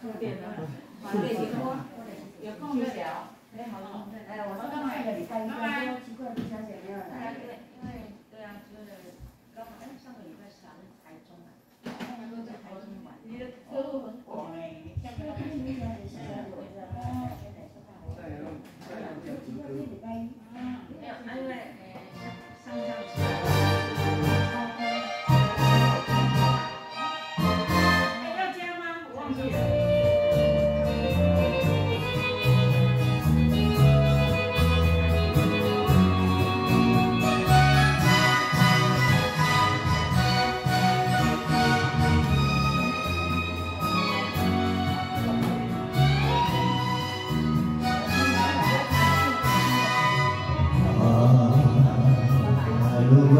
充电，充电多，电小，可以好了。哎，我是刚买的，才一个多奇怪，李小姐没有来，因为对呀，就是刚好哎，上个月在想那台中啊，上个月在台中玩。你的客户很广哎，天天的，来。哎，对呀，今天是礼拜一，哎呦，哎呦。